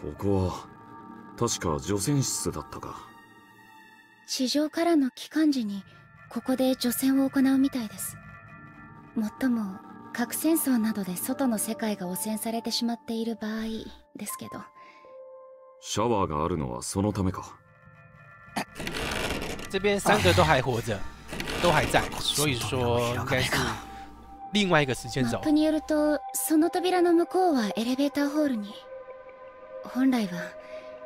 ここは確か除染室だったか。地上からの帰還時にここで除染を行うみたいです。もっとも核戦争などで外の世界が汚染されてしまっている場合ですけど。シャワーがあるのはそのためか。这边三个都还活着，都还在，所以说应该是另外一个时间轴マッ。プによるとその扉の向こうはエレベーターホールに本来は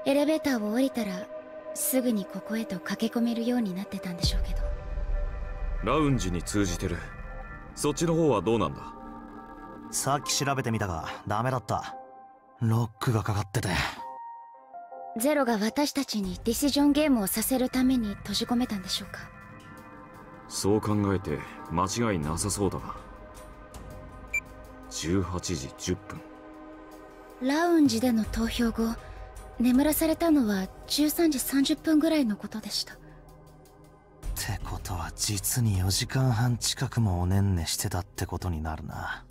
エレベーターを降りたらすぐにここへと駆け込めるようになってたんでしょうけど。ラウンジに通じてる。そっちの方はどうなんだ？さっき調べてみたがダメだった。ロックがかかってて。ゼロが私たちにディシジョンゲームをさせるために閉じ込めたんでしょうか。そう考えて間違いなさそうだな。18時10分ラウンジでの投票後眠らされたのは13時30分ぐらいのことでした。ってことは実に4時間半近くもおねんねしてたってことになるな。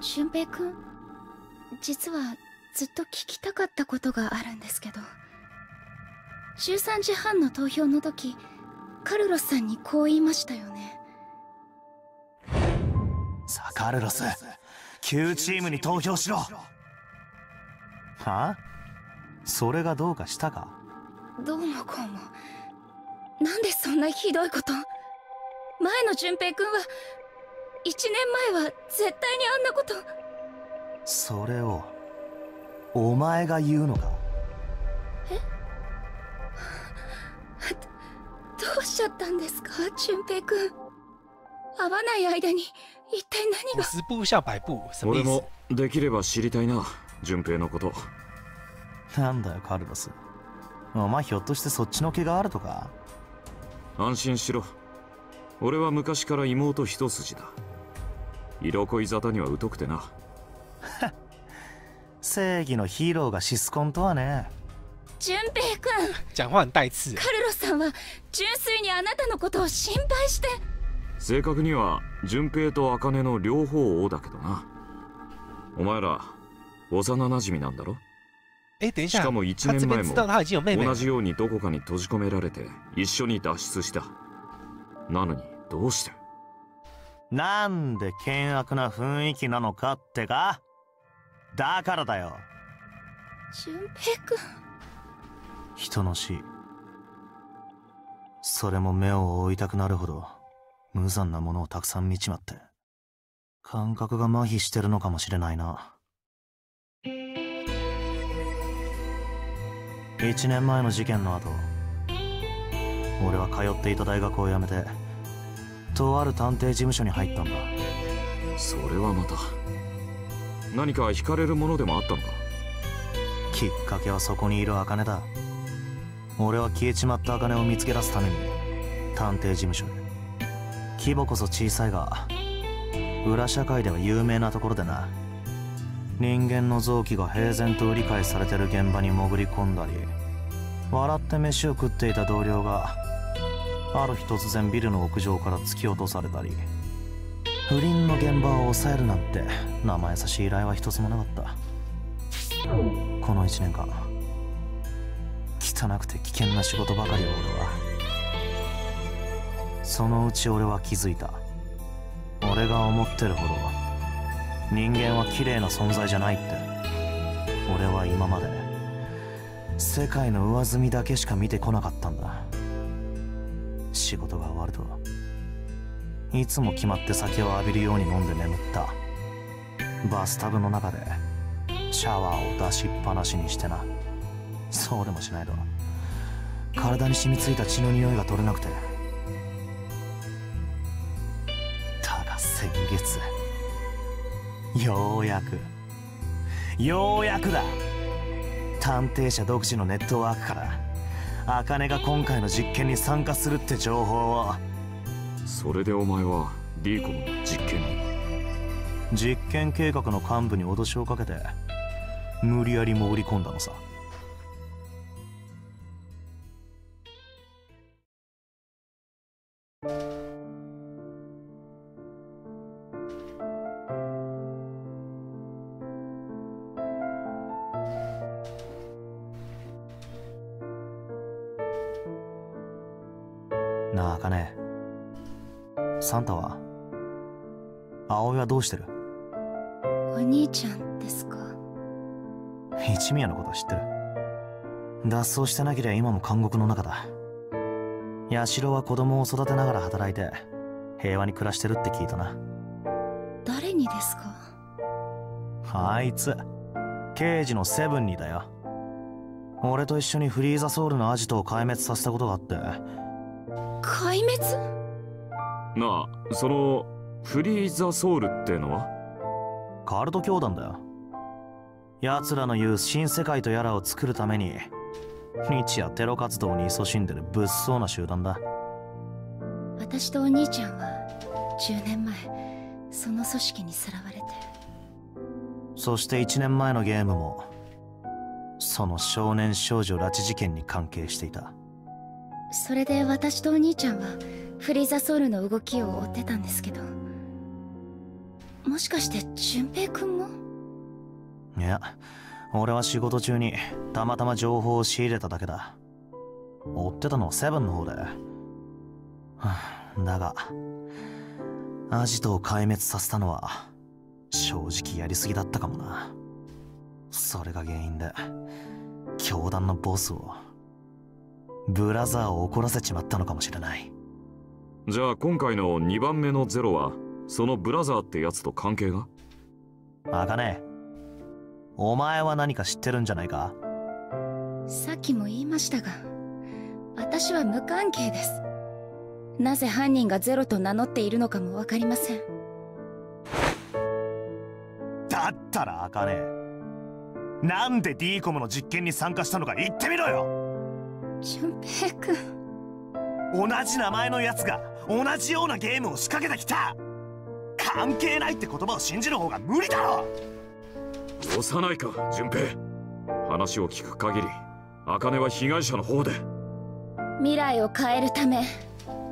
俊平くん実はずっと聞きたかったことがあるんですけど。13時半の投票の時カルロスさんにこう言いましたよねカルロス旧チームに投票しろ。は？あそれがどうかしたか？どうもこうも。なんでそんなひどいこと？前の淳平くんは1年前は絶対にあんなこと。それをお前が言うのか？どうしちゃったんですか？淳平くん会わない間に一体何が？五十步笑百步，什么意思？俺も？できれば知りたいな順平のこと。なんだよカルロス。お前ひょっとしてそっちの気があるとか？安心しろ。俺は昔から妹一筋だ。色恋沙汰には疎くてな。正義のヒーローがシスコンとはね。淳平くん讲话很带刺。カルロスさんは純粋にあなたのことを心配して正確には順平と茜の両方をだけどな。お前ら幼馴染なんだろ？哎，等一下，しかも1他这年前も同じ。ようにどこかに閉じ込められて一緒に脱出した。なのにどうして？なんで険悪な雰囲気なのかってか？だからだよ。淳平くん人の死。それも目を覆いたくなるほど無残なものをたくさん見ちまって感覚が麻痺してるのかもしれないな。1年前の事件の後俺は通っていた大学を辞めてとある探偵事務所に入ったんだ。それはまた何か惹かれるものでもあったのか？きっかけはそこにいる茜だ。俺は消えちまった茜を見つけ出すために探偵事務所へ規模こそ小さいが裏社会では有名なところでな。人間の臓器が平然と理解されてる現場に潜り込んだり笑って飯を食っていた同僚がある日突然ビルの屋上から突き落とされたり不倫の現場を抑えるなんて生優しい依頼は一つもなかった。この1年間汚くて危険な仕事ばかりを俺は。そのうち俺は気づいた。俺が思ってるほど人間は綺麗な存在じゃないって。俺は今まで。世界の上積みだけしか見てこなかったんだ。仕事が終わると。いつも決まって酒を浴びるように飲んで眠った。バスタブの中で。シャワーを出しっぱなしにしてな。そうでもしないと。体に染みついた血の匂いが取れなくて。先月。ようやく。ようやくだ。探偵社独自のネットワークから。茜が今回の実験に参加するって情報を。それでお前は D コムの実験に？実験計画の幹部に脅しをかけて無理やり潜り込んだのさうしてる？お兄ちゃんですか？一宮のこと知ってる？脱走してなけりゃ今も監獄の中だ。八代は子供を育てながら働いて平和に暮らしてるって聞いたな。誰にですか？あいつ刑事のセブンにだよ。俺と一緒にフリーザソウルのアジトを壊滅させたことがあって。壊滅？なあそのフリーザソウルってのは？カルト教団だよ。奴らの言う新世界とやらを作るために日夜テロ活動に勤しんでる物騒な集団だ。私とお兄ちゃんは10年前その組織にさらわれて。そして1年前のゲームもその少年少女拉致事件に関係していた。それで私とお兄ちゃんはフリーザソウルの動きを追ってたんですけどもしかして淳平くんも？いや俺は仕事中にたまたま情報を仕入れただけだ。追ってたのはセブンの方で。はあだがアジトを壊滅させたのは正直やりすぎだったかもな。それが原因で教団のボスをブラザーを怒らせちまったのかもしれない。じゃあ今回の2番目のゼロはそのブラザーってやつと関係が？あかね。お前は何か知ってるんじゃないか？さっきも言いましたが私は無関係です。なぜ犯人がゼロと名乗っているのかも分かりません。だったらあかねなんで D コムの実験に参加したのか言ってみろよ。淳平くん同じ名前のやつが同じようなゲームを仕掛けてきた関係ないって言葉を信じる方が無理だろ！幼いか順平。話を聞く限り茜は被害者の方で。未来を変えるため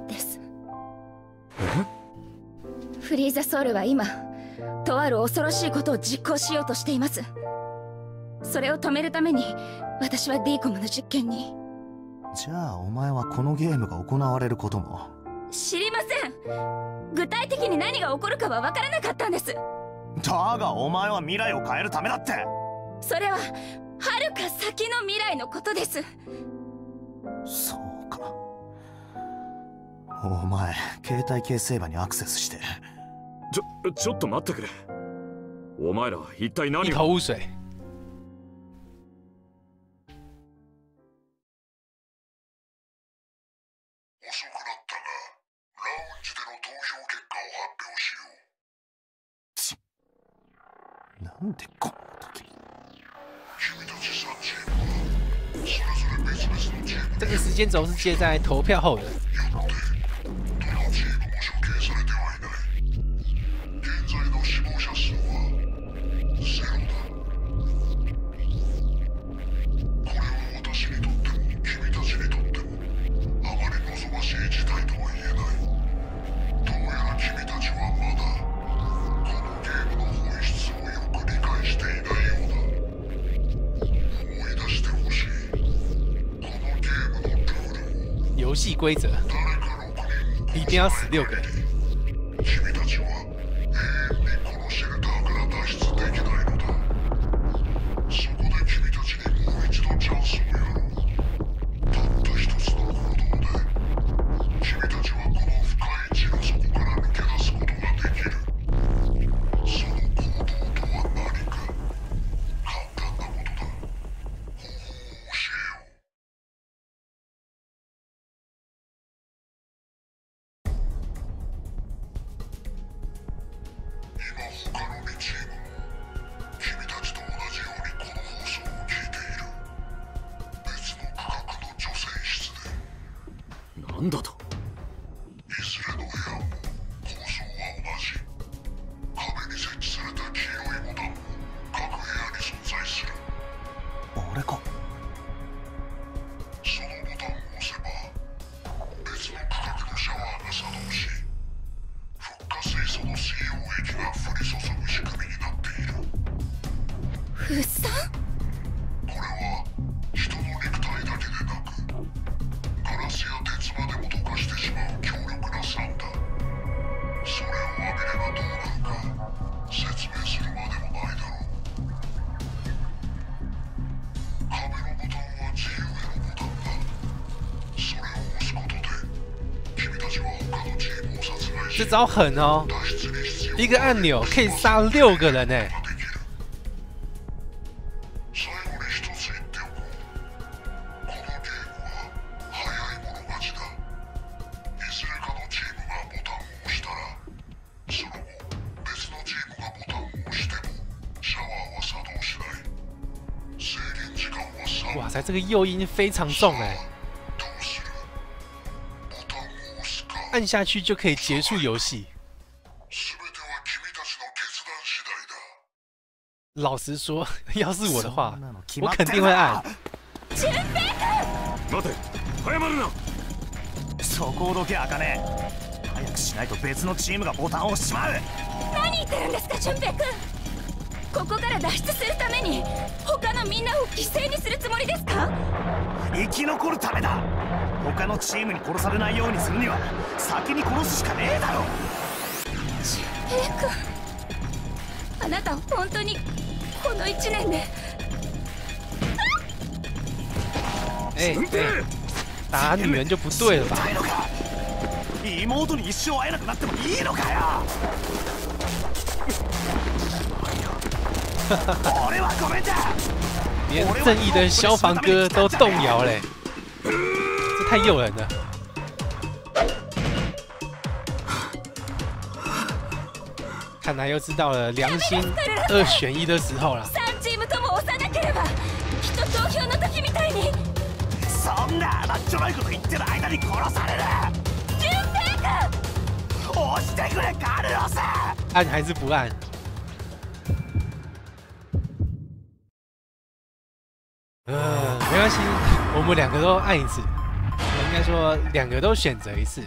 です。フリーザソウルは今とある恐ろしいことを実行しようとしています。それを止めるために私は D コムの実験に。じゃあお前はこのゲームが行われることも？知りません。具体的に何が起こるかは分からなかったんです。だがお前は未来を変えるためだって。それは遥か先の未来のことです。そうか。お前携帯形成場にアクセスして。ちょちょっと待ってくれ。お前ら一体一何を间轴是接在投票后的。记规则。里边要死六个なんだとャワーは作動しない制限時間は3哇塞，这个诱因非常重哎，ど按下去就可以结束游戏。老实说，要是我的话我肯定会按。待て早まるな。そこをどけ茜。早くしないと別のチームがボタンを押しちまう。何言ってるんですか俊平君。ここから脱出するために他のみんなを犠牲にするつもりですか？生き残るためだ他のチームに殺されないようにするには先に殺すしかねえだろ。俊平君あなた本当にこの1年で。哎哎，打女人就不对了吧？痛いのか。妹に一生会えなくなってもいいのかよ。俺はごめんだ。连正义的消防哥都动摇嘞，这太诱人了。看来又知道了良心二选一的时候了。 3チームとも押さなければきっと投票の時みたいにそんな甘っちょろいこと言ってる間に殺される俊平君押してくれカルロス按还是不按？呃，没关系，我们两个都按一次， 应该说两个都选择一次。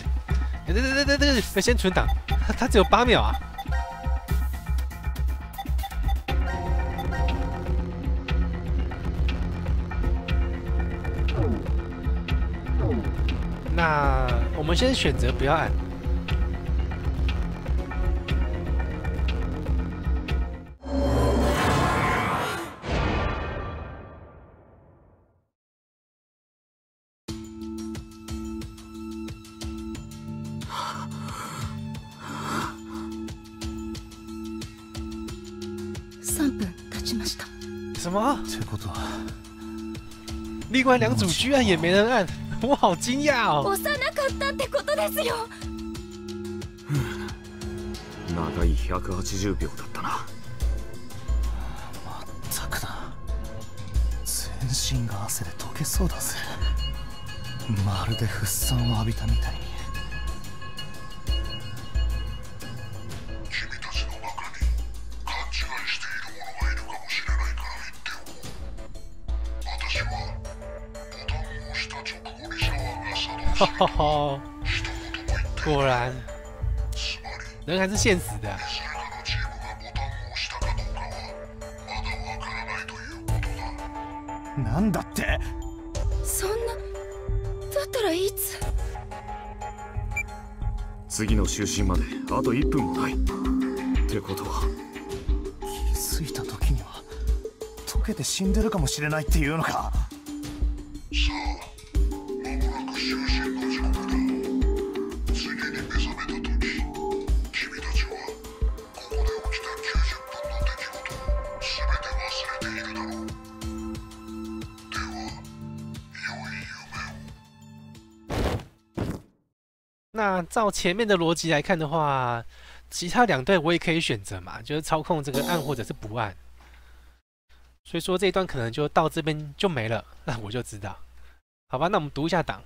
对对对对对要，先存档，它它只有八秒啊。那我们先选择不要按。么？ってことは另外两组居然也没人按，我好惊讶哦！押さなかったってことですよ。長い180秒だったな。ったくだ全身が汗で溶けそうだぜ。まるでフッ酸を浴びたみたいかどうかはまだわからないということだなんだってそんなだったらいつ次の就寝まであと1分もないってことは気づいた時には溶けて死んでるかもしれないっていうのか那照前面的逻辑来看的话，其他两队我也可以选择嘛，就是操控这个按或者是不按。所以说这一段可能就到这边就没了，那我就知道。好吧，那我们读一下档，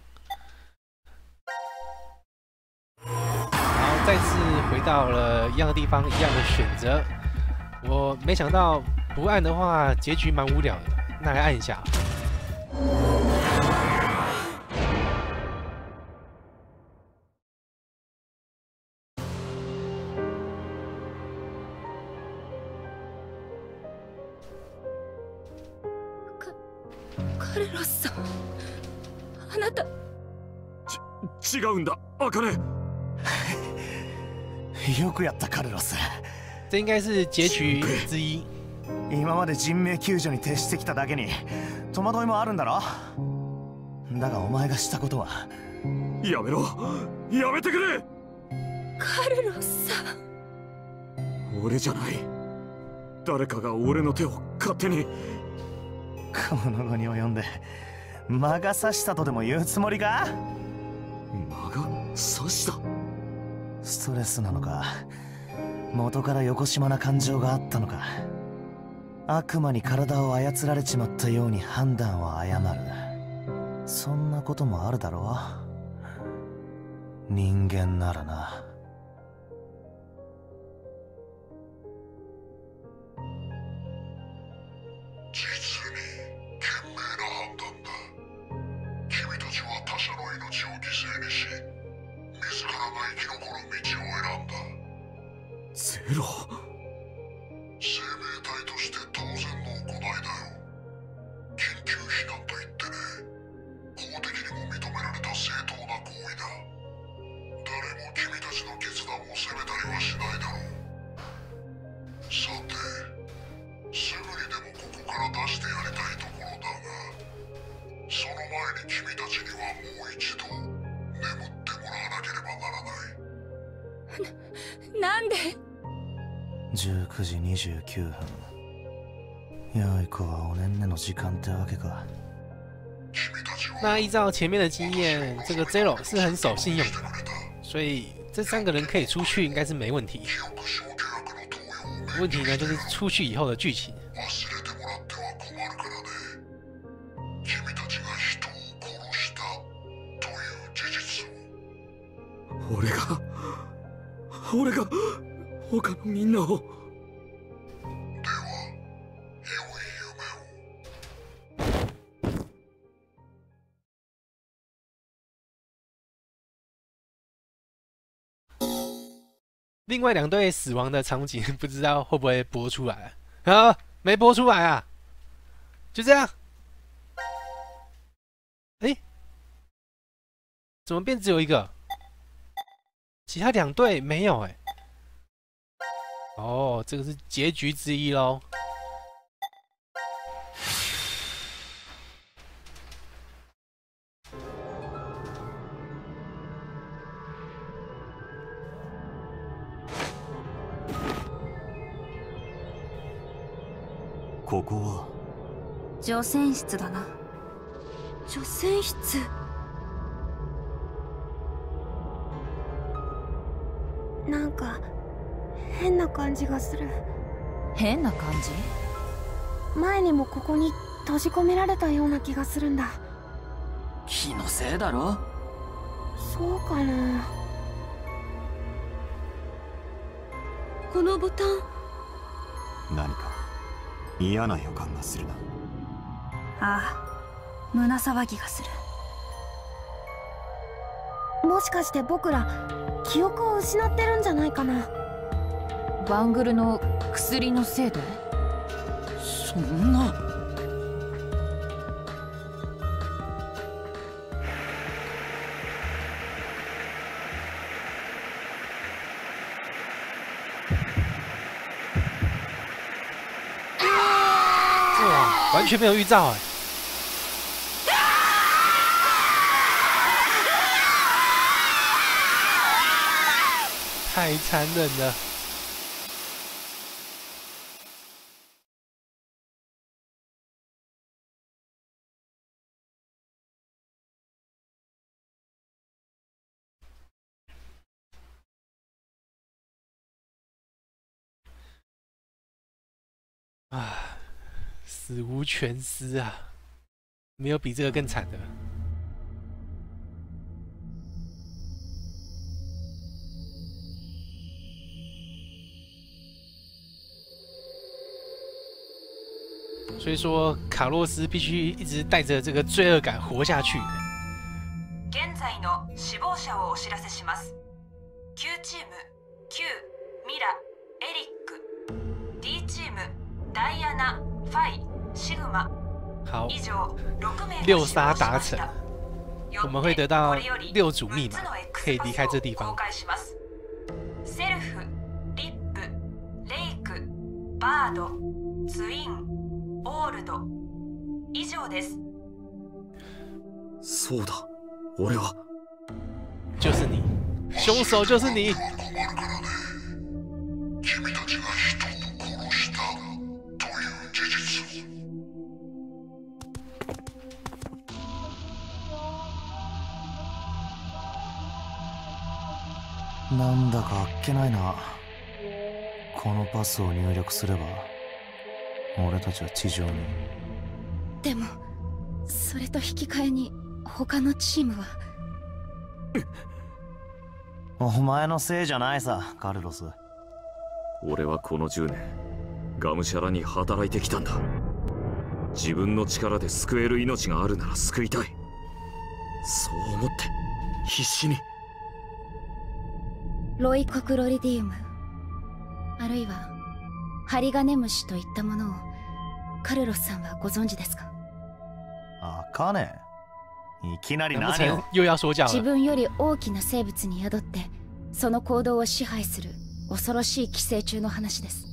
然后再次回到了一样的地方，一样的选择。我没想到不按的话，结局蛮无聊的，那来按一下。うんだ。茜。よくやったカルロス。这应该是结局之一。今まで人命救助に徹してきただけに戸惑いもあるんだろ？だがお前がしたことは。やめろ。やめてくれ。カルロスさん。俺じゃない。誰かが俺の手を勝手に。この後に及んで魔が差したとでも言うつもりか？阻止だストレスなのか元から横島な感情があったのか悪魔に体を操られちまったように判断を誤る。そんなこともあるだろう。人間ならな。19時29分良い子はおねんねの時間ってわけか君たちは那依照前面的经验，这个 Zero 是很守信用的，所以这三个人可以出去应该是没问题。記憶消去薬の投与を命问题呢就是出去以后的剧情。忘れてもらっては困るからね君たちが人を殺したという事実を俺が俺が他のみんなを 另外两队死亡的场景 不知道会不会播出来啊？没播出来啊？就这样？哎、怎么变只有一个？其他两队没有哎、哦，这个是结局之一喽。除染室だな。除染室？なんか変な感じがする。変な感じ？前にもここに閉じ込められたような気がするんだ。気のせいだろ？そうかな。このボタン。何か嫌な予感がするなああ胸騒ぎがする。もしかして僕ら記憶を失ってるんじゃないかな。バングルの薬のせいで？そんな。哇，完全没有预兆哎！太残忍了。啊，死无全尸啊！没有比这个更惨的所以说，卡洛斯必须一直带着这个罪恶感活下去。現在の死亡者をお知らせします。Q チーム Q ミラエリック D チームダイアナファイシグマ。好，以上6名六が死亡し杀达成ました。我们会得到よってこれより六组密码6つの X 可以离开这地方。パスを公開します。セルフリップレイクバードツインオールド。以上です。そうだ。俺は。就是你，凶手就是你。君たちが人を殺したという事実を。なんだかあっけないな。このパスを入力すれば俺たちは地上に。でもそれと引き換えに他のチームは？お前のせいじゃないさカルロス。俺はこの10年がむしゃらに働いてきたんだ。自分の力で救える命があるなら救いたい。そう思って必死に。ロイコクロリディウムあるいはハリガネムシといったものをカルロスさんはご存知ですか？あかねいきなり何を？成又要说教了？自分より大きな生物に宿ってその行動を支配する恐ろしい寄生虫の話です。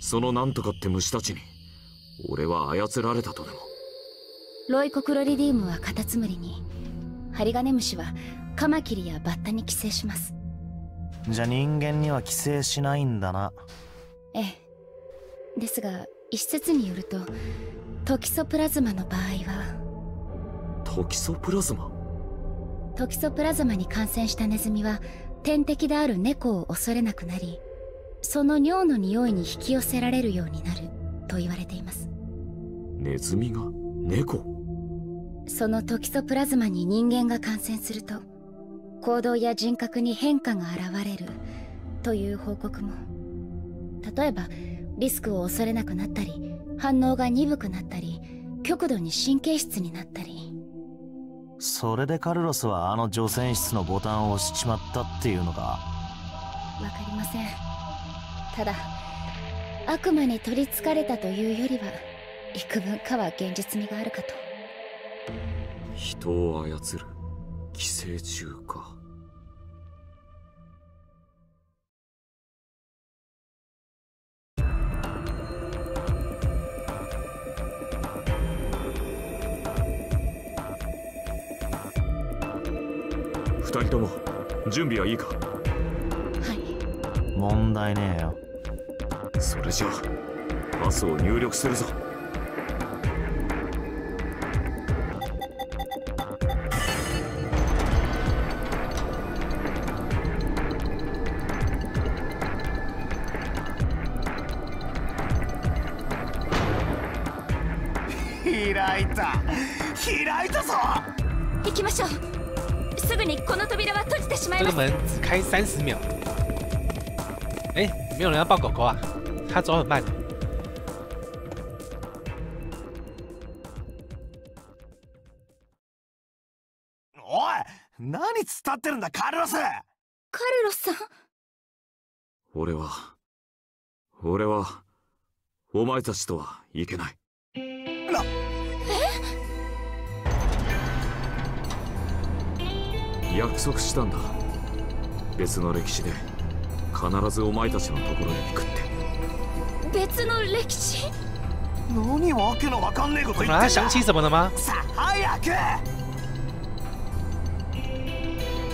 そのなんとかって虫たちに俺は操られたとでも。ロイコクロリディウムはカタツムリにハリガネムシはカマキリやバッタに寄生します。じゃあ人間には寄生しないんだな。ええ。ですが一説によるとトキソプラズマの場合はトキソプラズマ？トキソプラズマに感染したネズミは天敵である猫を恐れなくなりその尿の匂いに引き寄せられるようになると言われています。ネズミが？猫？そのトキソプラズマに人間が感染すると行動や人格に変化が現れるという報告も。例えばリスクを恐れなくなったり反応が鈍くなったり極度に神経質になったり。それでカルロスはあの除染室のボタンを押しちまったっていうのか？わかりません。ただ悪魔に取りつかれたというよりは幾分かは現実味があるかと。人を操る寄生虫かとも。準備はいいか？はい。問題ねえよ。それじゃあパスを入力するぞ。開いた。開いたぞ。行きましょうすぐにこの扉は閉じてしまいます。个门只开三十秒。哎，没有人要抱狗狗啊？他走很慢。おい何突っ立ってるんだカルロスカルロスさん俺は俺はお前たちとはいけない約束したんだ。別の歴史で必ずお前たちのところへ行くって。別の歴史？何わけのわかんねえこと言ってんだ。想起什么了吗？さあ早く！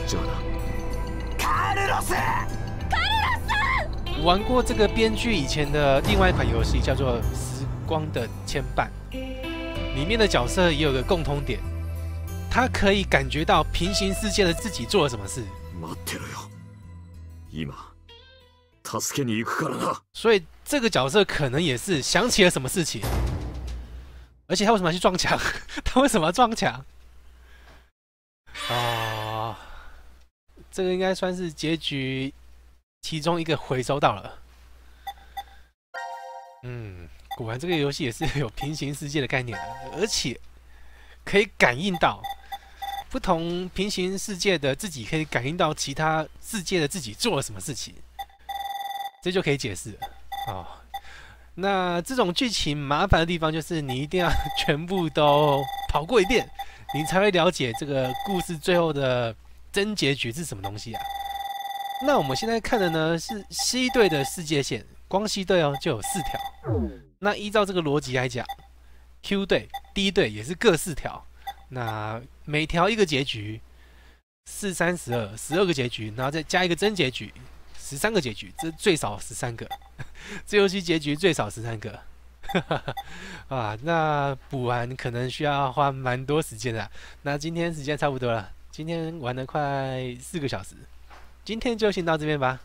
じゃあな。カルロス！我玩过这个编剧以前的另外一款游戏，叫做《时光的牵绊》，里面的角色也有个共通点，他可以感觉到平行世界的自己做了什么事，待ってろよ今助けに行くからな所以这个角色可能也是想起了什么事情。而且他为什么要去撞墙？他为什么要撞墙？哦，这个应该算是结局其中一个回收到了。嗯，果然这个游戏也是有平行世界的概念的，而且可以感应到 不同平行世界的自己，可以感应到其他世界的自己做了什么事情，这就可以解释了哦。那这种剧情麻烦的地方就是你一定要全部都跑过一遍，你才会了解这个故事最后的真结局是什么东西啊。那我们现在看的呢是 C 队的世界线，光 C 队哦就有四条。那依照这个逻辑来讲，Q 队、D 队也是各四条，那每条一个结局。四三十二，十二个结局，然后再加一个真结局，十三个结局，这最少十三个。这游戏结局最少十三个。啊，那补完可能需要花蛮多时间的。那今天时间差不多了，今天玩了快四个小时，今天就先到这边吧。